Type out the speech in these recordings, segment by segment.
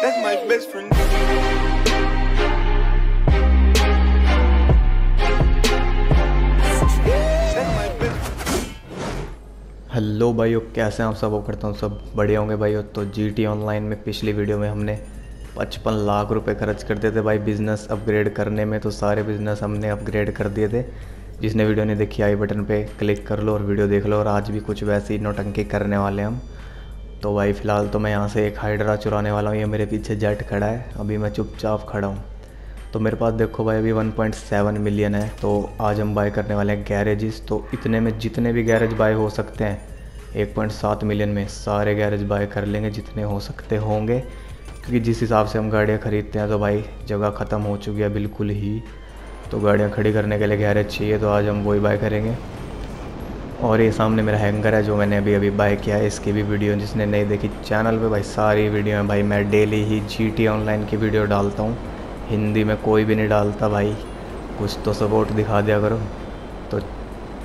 That's my best friend. Hello भाइयों, कैसे हैं आप सब? वो करता हूँ सब बढ़िया होंगे भाइयों। तो जी टी ऑनलाइन में पिछली वीडियो में हमने पचपन लाख रुपए खर्च कर दिए थे भाई बिज़नेस अपग्रेड करने में। तो सारे बिज़नेस हमने अपग्रेड कर दिए थे। जिसने वीडियो नहीं देखी, आई बटन पे क्लिक कर लो और वीडियो देख लो। और आज भी कुछ वैसी नौटंकी करने वाले हम। तो भाई फ़िलहाल तो मैं यहाँ से एक हाइड्रा चुराने वाला हूँ, ये मेरे पीछे जेट खड़ा है। अभी मैं चुपचाप खड़ा हूँ। तो मेरे पास देखो भाई अभी 1.7 मिलियन है तो आज हम बाय करने वाले हैं गैरेजेस तो इतने में जितने भी गैरेज बाय हो सकते हैं 1.7 मिलियन में सारे गैरेज बाय कर लेंगे, जितने हो सकते होंगे। क्योंकि जिस हिसाब से हम गाड़ियाँ ख़रीदते हैं तो भाई जगह ख़त्म हो चुकी है बिल्कुल ही। तो गाड़ियाँ खड़ी करने के लिए गैरेज चाहिए तो आज हम वही बाय करेंगे। और ये सामने मेरा हैंगर है जो मैंने अभी अभी बाय किया है। इसकी भी वीडियो जिसने नहीं देखी, चैनल पे भाई सारी वीडियो हैं। भाई मैं डेली ही जी टी ऑनलाइन की वीडियो डालता हूँ। हिंदी में कोई भी नहीं डालता भाई। कुछ तो सपोर्ट दिखा दिया करो। तो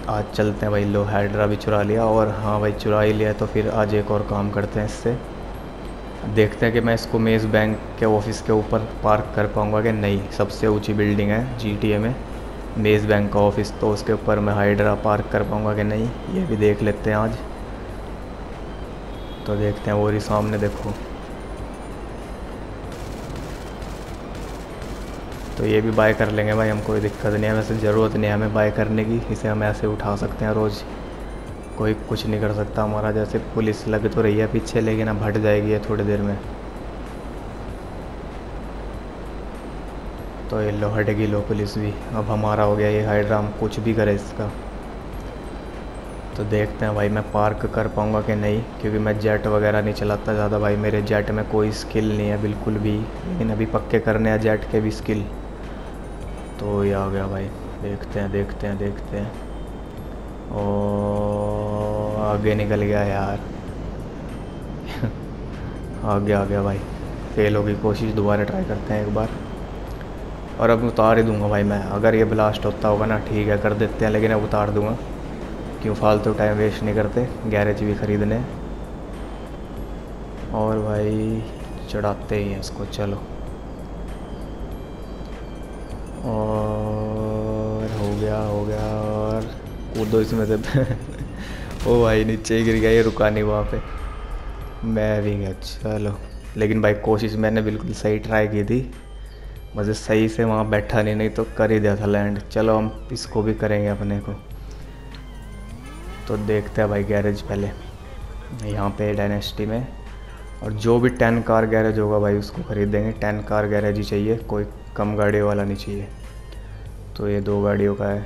आज चलते हैं भाई, लो हाइड्रा भी चुरा लिया और हाँ भाई, चुरा ही लिया तो फिर आज एक और काम करते हैं इससे। देखते हैं कि मैं इसको मेज़ बैंक के ऑफ़िस के ऊपर पार्क कर पाऊँगा कि नहीं। सबसे ऊँची बिल्डिंग है जीटीए में। मेज़ बैंक का ऑफ़िस तो उसके ऊपर मैं हाइड्रा पार्क कर पाऊँगा कि नहीं, ये भी देख लेते हैं आज। तो देखते हैं, वो ही सामने देखो। तो ये भी बाय कर लेंगे भाई हम कोई दिक्कत नहीं है, वैसे ज़रूरत नहीं है हमें बाय करने की, इसे हम ऐसे उठा सकते हैं रोज़। कोई कुछ नहीं कर सकता हमारा, जैसे पुलिस लग तो रही है पीछे, लेकिन अब हट जाएगी ये थोड़ी देर में। तो ये लो हटेगी लो पुलिस भी। अब हमारा हो गया ये हाइड्राम कुछ भी करे इसका। तो देखते हैं भाई मैं पार्क कर पाऊँगा कि नहीं, क्योंकि मैं जेट वगैरह नहीं चलाता ज़्यादा भाई। मेरे जेट में कोई स्किल नहीं है बिल्कुल भी, लेकिन अभी पक्के करने हैं जेट के भी स्किल। तो ये आ गया भाई। देखते हैं देखते हैं देखते हैं। ओ आगे निकल गया यार। आगे आ गया भाई। फेल होगी कोशिश दोबारा ट्राई करते हैं एक बार। और अब उतार ही दूँगा भाई मैं। अगर ये ब्लास्ट होता होगा ना, ठीक है, कर देते हैं, लेकिन अब उतार दूँगा। क्यों, फालतू तो टाइम वेस्ट नहीं करते गैरेज भी ख़रीदने। और भाई, चढ़ाते ही हैं इसको, चलो। और हो गया हो गया, और कूदो इसमें से। ओ भाई, नीचे ही गिर गया, ये रुका नहीं वहाँ पे। मैं भी गया, चलो। लेकिन भाई, कोशिश मैंने बिल्कुल सही ट्राई की थी। मुझे सही से वहाँ बैठा नहीं नहीं तो कर ही दिया था लैंड चलो हम इसको भी करेंगे अपने को। तो देखते हैं भाई गैरेज पहले। यहाँ पे डायनेस्टी में। और जो भी टेन कार गैरेज होगा भाई, उसको ख़रीदेंगे। टेन कार गैरेज ही चाहिए, कोई कम गाड़ी वाला नहीं चाहिए। तो ये दो गाड़ियों का है।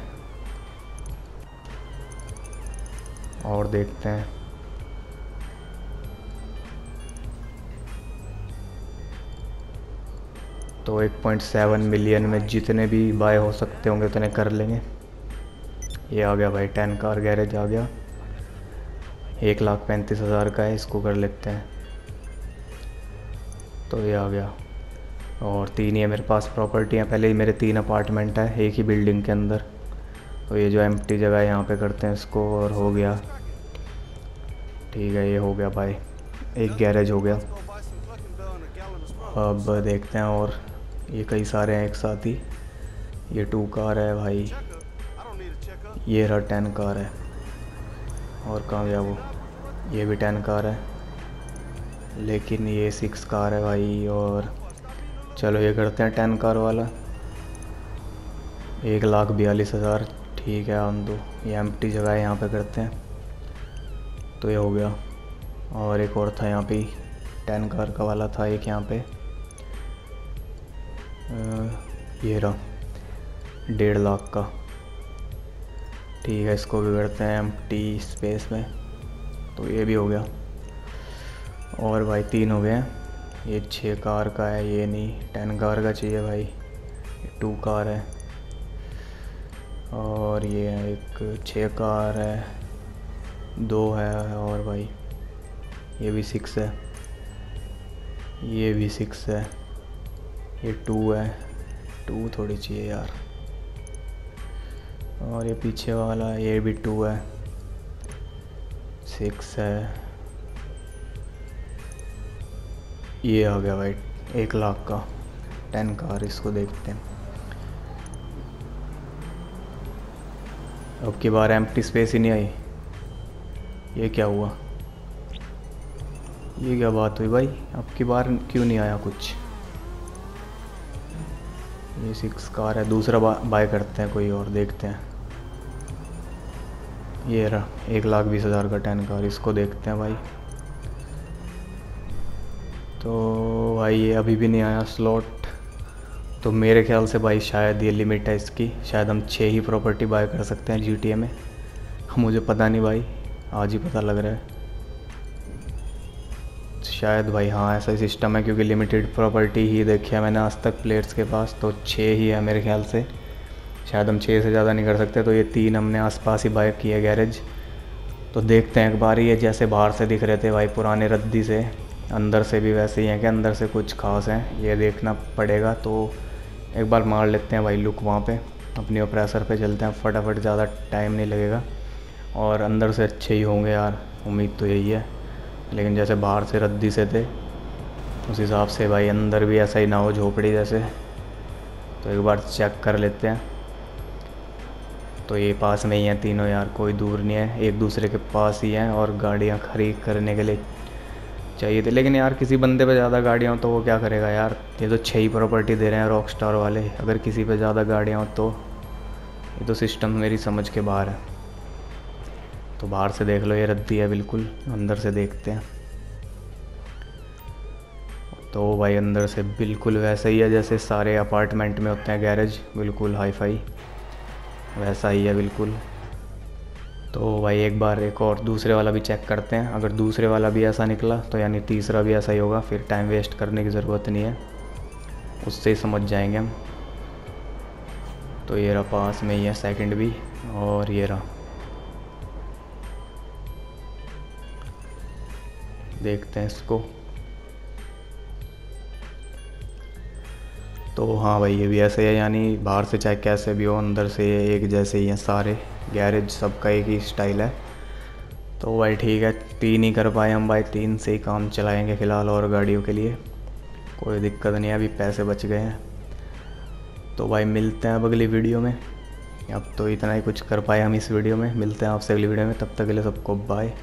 और देखते हैं। तो 1.7 मिलियन में जितने भी बाय हो सकते होंगे, उतने कर लेंगे। ये आ गया भाई, टेन कार गैरेज आ गया। एक लाख पैंतीस हज़ार का है, इसको कर लेते हैं। तो ये आ गया। और तीन ही है, मेरे पास प्रॉपर्टी हैं। पहले ही मेरे तीन अपार्टमेंट है, एक ही बिल्डिंग के अंदर। तो ये जो एम जगह है, यहाँ पे करते हैं इसको, और हो गया। ठीक है, ये हो गया भाई। एक गैरेज हो गया। अब देखते हैं और ये कई सारे हैं एक साथ। ही ये टू कार है भाई। ये रहा टेन कार है। और कहाँ गया वो ये भी टेन कार है। लेकिन ये सिक्स कार है भाई और चलो ये करते हैं टेन कार वाला। एक लाख बयालीस हज़ार। ठीक है, हम दो। ये एम जगह है, यहाँ पे करते हैं। तो ये हो गया। और एक और था यहाँ पे। टेन कार का वाला था एक यहाँ पे। ये रहा, डेढ़ लाख का। ठीक है, इसको भी करते हैं एम टी स्पेस में। तो ये भी हो गया। और भाई तीन हो गए। हैं ये छः कार का है, ये नहीं, टेन कार का चाहिए भाई। टू कार है। और ये एक छः कार है, दो है और भाई, ये भी सिक्स है। ये भी सिक्स है। ये टू है। टू थोड़ी चाहिए यार। और ये पीछे वाला, ये भी टू है। सिक्स है। ये आ गया भाई, एक लाख का। टेन कार इसको देखते हैं। अब की बार एम्प्टी स्पेस ही नहीं आई। ये क्या हुआ? ये क्या बात हुई भाई? अब की बार क्यों नहीं आया कुछ? ये सिक्स कार है, दूसरा बाय करते हैं कोई और, देखते हैं। ये रहा, एक लाख बीस हज़ार का टेन कार इसको देखते हैं भाई। तो भाई, ये अभी भी नहीं आया स्लॉट तो मेरे ख्याल से भाई, शायद ये लिमिट है इसकी। शायद हम छः ही प्रॉपर्टी बाय कर सकते हैं जीटीए में। मुझे पता नहीं भाई, आज ही पता लग रहा है। शायद भाई हाँ ऐसा ही सिस्टम है क्योंकि लिमिटेड प्रॉपर्टी ही देखी है मैंने आज तक प्लेयर्स के पास तो छः ही है मेरे ख्याल से। शायद हम छः से ज़्यादा नहीं कर सकते तो ये तीन हमने आसपास ही बाइक किए गैरेज तो देखते हैं एक बार ये जैसे बाहर से दिख रहे थे भाई, पुराने रद्दी से, अंदर से भी वैसे ही हैं कि अंदर से कुछ खास हैं, ये देखना पड़ेगा तो एक बार मार लेते हैं भाई लुक वहाँ पे, अपनी ऑपरेसर पे चलते हैं, फटाफट ज़्यादा टाइम नहीं लगेगा। और अंदर से अच्छे ही होंगे यार, उम्मीद तो यही है। लेकिन जैसे बाहर से रद्दी से थे, उस हिसाब से भाई अंदर भी ऐसा ही ना हो, झोपड़ी जैसे। तो एक बार चेक कर लेते हैं। तो ये पास में ही हैं तीनों यार, कोई दूर नहीं है, एक दूसरे के पास ही हैं और गाड़ियाँ खरीद करने के लिए चाहिए थे। लेकिन यार किसी बंदे पे ज़्यादा गाड़ियाँ हो तो वो क्या करेगा यार? ये तो छः ही प्रॉपर्टी दे रहे हैं रॉक स्टार वाले। अगर किसी पे ज़्यादा गाड़ियाँ हो तो ये तो सिस्टम मेरी समझ के बाहर है। तो बाहर से देख लो, ये रद्दी है बिल्कुल, अंदर से देखते हैं। तो भाई अंदर से बिल्कुल वैसा ही है जैसे सारे अपार्टमेंट में होते हैं गैरेज, बिल्कुल हाई फाई वैसा ही है बिल्कुल। तो भाई एक बार एक और दूसरे वाला भी चेक करते हैं। अगर दूसरे वाला भी ऐसा निकला तो यानी तीसरा भी ऐसा ही होगा, फिर टाइम वेस्ट करने की ज़रूरत नहीं है। उससे ही समझ जाएँगे हम। तो ये रहा पास में ही है सेकंड भी, और ये रहा। देखते हैं इसको। तो हाँ भाई, ये भी ऐसे है, यानी बाहर से चाहे कैसे भी हो, अंदर से एक जैसे ही हैं सारे। गैरेज सबका एक ही स्टाइल है। तो भाई ठीक है, तीन ही कर पाए हम भाई, तीन से ही काम चलाएँगे फ़िलहाल और गाड़ियों के लिए। कोई दिक्कत नहीं है, अभी पैसे बच गए हैं। तो भाई मिलते हैं अब अगली वीडियो में। अब तो इतना ही कुछ कर पाए हम इस वीडियो में। मिलते हैं आपसे अगली वीडियो में, तब तक के लिए सबको बाय